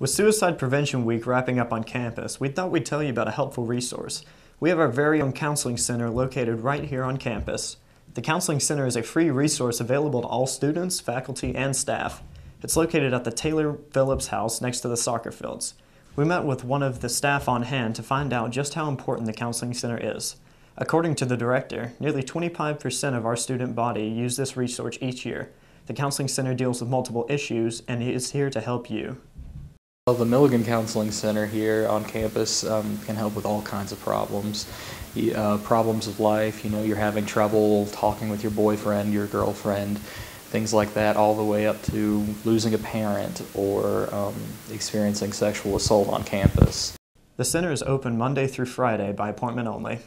With Suicide Prevention Week wrapping up on campus, we thought we'd tell you about a helpful resource. We have our very own counseling center located right here on campus. The Counseling Center is a free resource available to all students, faculty, and staff. It's located at the Taylor Phillips House next to the soccer fields. We met with one of the staff on hand to find out just how important the Counseling Center is. According to the director, nearly 25% of our student body use this resource each year. The Counseling Center deals with multiple issues and is here to help you. Well, the Milligan Counseling Center here on campus um, can help with all kinds of problems. Uh, problems of life, you know, you're having trouble talking with your boyfriend, your girlfriend, things like that, all the way up to losing a parent or um, experiencing sexual assault on campus. The center is open Monday through Friday by appointment only.